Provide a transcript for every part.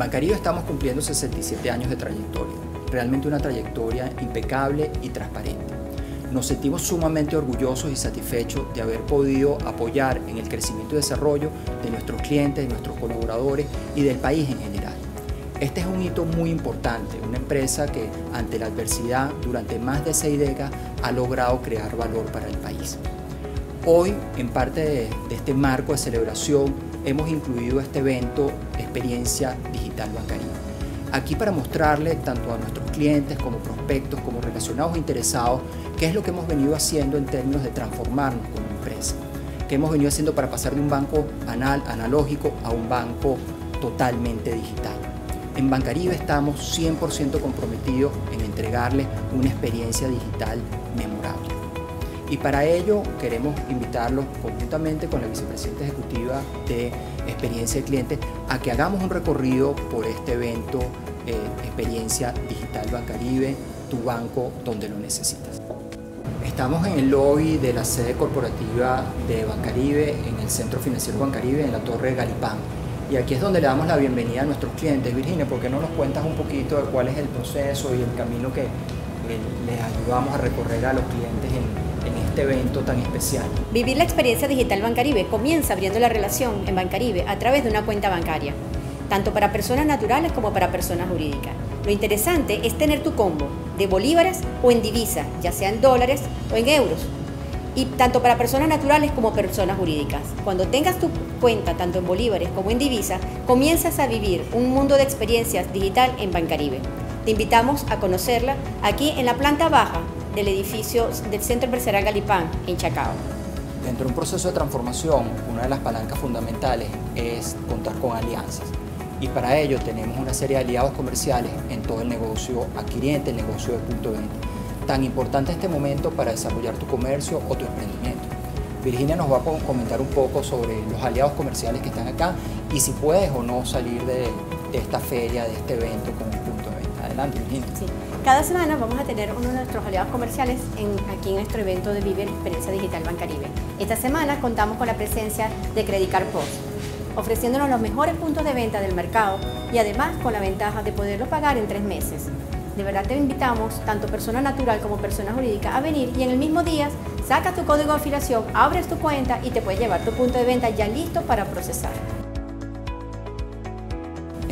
Bancaribe estamos cumpliendo 67 años de trayectoria, realmente una trayectoria impecable y transparente. Nos sentimos sumamente orgullosos y satisfechos de haber podido apoyar en el crecimiento y desarrollo de nuestros clientes, de nuestros colaboradores y del país en general. Este es un hito muy importante, una empresa que ante la adversidad durante más de seis décadas ha logrado crear valor para el país. Hoy, en parte de, de este marco de celebración, hemos incluido este evento Experiencia Digital Bancaribe. Aquí para mostrarle tanto a nuestros clientes como prospectos, como relacionados e interesados, qué es lo que hemos venido haciendo en términos de transformarnos como empresa, qué hemos venido haciendo para pasar de un banco anal, analógico a un banco totalmente digital. En Bancaribe estamos 100% comprometidos en entregarles una experiencia digital memorable. Y para ello queremos invitarlos conjuntamente con la vicepresidenta ejecutiva de Experiencia de Cliente a que hagamos un recorrido por este evento eh, Experiencia Digital Bancaribe, tu banco donde lo necesitas. Estamos en el lobby de la sede corporativa de Bancaribe, en el Centro Financiero Bancaribe, en la Torre Galipán. Y aquí es donde le damos la bienvenida a nuestros clientes. Virginia, ¿por qué no nos cuentas un poquito de cuál es el proceso y el camino que les ayudamos a recorrer a los clientes en, este evento tan especial. Vivir la experiencia digital Bancaribe comienza abriendo la relación en Bancaribe a través de una cuenta bancaria, tanto para personas naturales como para personas jurídicas. Lo interesante es tener tu combo de bolívares o en divisa, ya sea en dólares o en euros, y tanto para personas naturales como personas jurídicas. Cuando tengas tu cuenta tanto en bolívares como en divisa, comienzas a vivir un mundo de experiencias digital en Bancaribe. Te invitamos a conocerla aquí en la planta baja del edificio del Centro Empresarial Galipán, en Chacao. Dentro de un proceso de transformación, una de las palancas fundamentales es contar con alianzas. Y para ello tenemos una serie de aliados comerciales en todo el negocio adquiriente, el negocio de punto de venta. Tan importante este momento para desarrollar tu comercio o tu emprendimiento. Virginia nos va a comentar un poco sobre los aliados comerciales que están acá y si puedes o no salir de, de esta feria, de este evento con un punto de venta. Adelante, Virginia. Sí. Cada semana vamos a tener uno de nuestros aliados comerciales aquí en nuestro evento de Vive Experiencia Digital Bancaribe. Esta semana contamos con la presencia de Credicar Post, ofreciéndonos los mejores puntos de venta del mercado y además con la ventaja de poderlo pagar en tres meses. De verdad te invitamos, tanto persona natural como persona jurídica, a venir y en el mismo día sacas tu código de afiliación, abres tu cuenta y te puedes llevar tu punto de venta ya listo para procesar.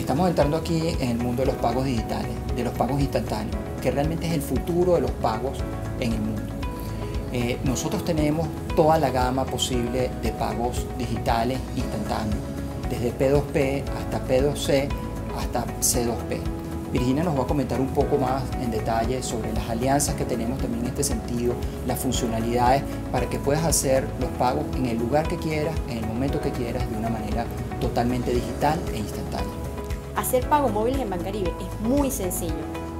Estamos entrando aquí en el mundo de los pagos digitales, de los pagos instantáneos, que realmente es el futuro de los pagos en el mundo. Eh, nosotros tenemos toda la gama posible de pagos digitales instantáneos, desde P2P hasta P2C hasta C2P. Virginia nos va a comentar un poco más en detalle sobre las alianzas que tenemos también en este sentido, las funcionalidades para que puedas hacer los pagos en el lugar que quieras, en el momento que quieras, de una manera totalmente digital e instantánea. Hacer pagos móviles en Bancaribe es muy sencillo,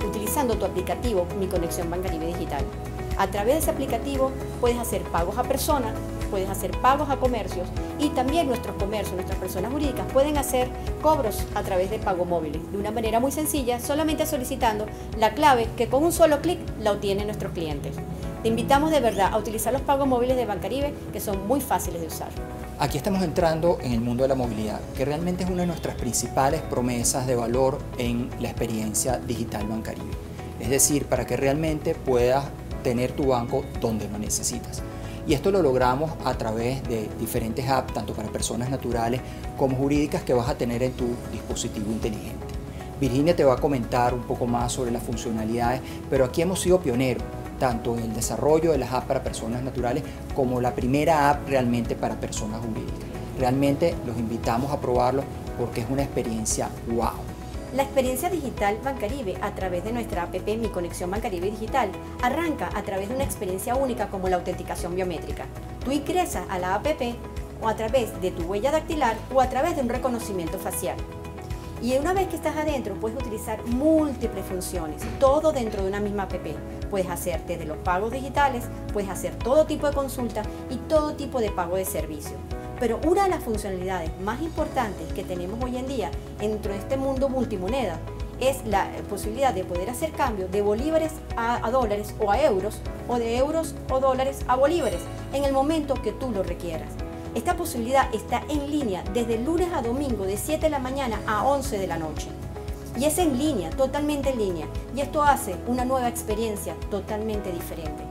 utilizando tu aplicativo Mi Conexión Bancaribe Digital. A través de ese aplicativo puedes hacer pagos a personas, puedes hacer pagos a comercios y también nuestros comercios, nuestras personas jurídicas pueden hacer cobros a través de pago móviles de una manera muy sencilla, solamente solicitando la clave que con un solo clic la obtienen nuestros clientes. Te invitamos de verdad a utilizar los pagos móviles de Bancaribe que son muy fáciles de usar. Aquí estamos entrando en el mundo de la movilidad, que realmente es una de nuestras principales promesas de valor en la experiencia digital Bancaribe. Es decir, para que realmente puedas tener tu banco donde lo necesitas. Y esto lo logramos a través de diferentes apps, tanto para personas naturales como jurídicas que vas a tener en tu dispositivo inteligente. Virginia te va a comentar un poco más sobre las funcionalidades, pero aquí hemos sido pioneros tanto el desarrollo de las apps para personas naturales como la primera app realmente para personas jurídicas. Realmente los invitamos a probarlo porque es una experiencia wow. La experiencia digital Bancaribe a través de nuestra app Mi Conexión Bancaribe Digital arranca a través de una experiencia única como la autenticación biométrica. Tú ingresas a la app o a través de tu huella dactilar o a través de un reconocimiento facial. Y una vez que estás adentro, puedes utilizar múltiples funciones, todo dentro de una misma app. Puedes hacer desde los pagos digitales, puedes hacer todo tipo de consulta y todo tipo de pago de servicio. Pero una de las funcionalidades más importantes que tenemos hoy en día dentro de este mundo multimoneda es la posibilidad de poder hacer cambio de bolívares a, a, dólares o a euros o de euros o dólares a bolívares en el momento que tú lo requieras. Esta posibilidad está en línea desde lunes a domingo de 7 de la mañana a 11 de la noche. Y es en línea, totalmente en línea. Y esto hace una nueva experiencia totalmente diferente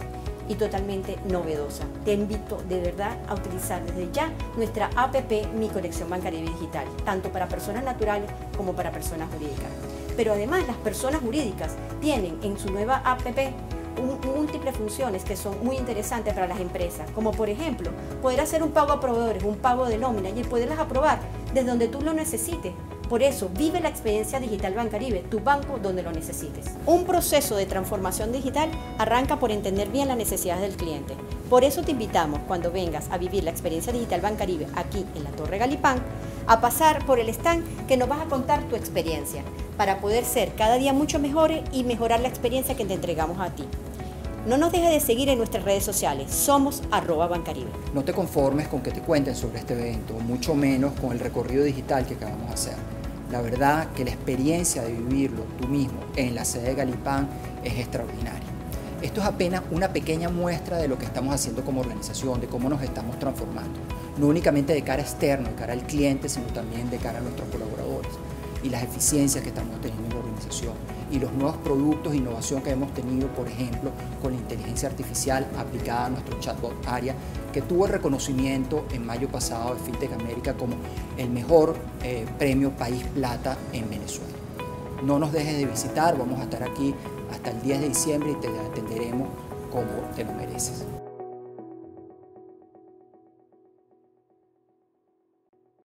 y totalmente novedosa. Te invito de verdad a utilizar desde ya nuestra APP Mi Conexión Bancaria Digital, tanto para personas naturales como para personas jurídicas. Pero además las personas jurídicas tienen en su nueva APP múltiples funciones que son muy interesantes para las empresas, como por ejemplo poder hacer un pago a proveedores, un pago de nómina y poderlas aprobar desde donde tú lo necesites. Por eso, vive la experiencia digital Bancaribe, tu banco donde lo necesites. Un proceso de transformación digital arranca por entender bien las necesidades del cliente. Por eso te invitamos, cuando vengas a vivir la experiencia digital Bancaribe aquí en la Torre Galipán, a pasar por el stand que nos vas a contar tu experiencia, para poder ser cada día mucho mejores y mejorar la experiencia que te entregamos a ti. No nos dejes de seguir en nuestras redes sociales. Somos arroba Bancaribe. No te conformes con que te cuenten sobre este evento, mucho menos con el recorrido digital que acabamos de hacer. La verdad que la experiencia de vivirlo tú mismo en la sede de Galipán es extraordinaria. Esto es apenas una pequeña muestra de lo que estamos haciendo como organización, de cómo nos estamos transformando. No únicamente de cara externa, de cara al cliente, sino también de cara a nuestros colaboradores y las eficiencias que estamos teniendo en la organización y los nuevos productos e innovación que hemos tenido, por ejemplo, con la inteligencia artificial aplicada a nuestro chatbot ARIA, que tuvo el reconocimiento en mayo pasado de FinTech América como el mejor eh, premio País Plata en Venezuela. No nos dejes de visitar, vamos a estar aquí hasta el 10 de diciembre y te atenderemos como te lo mereces.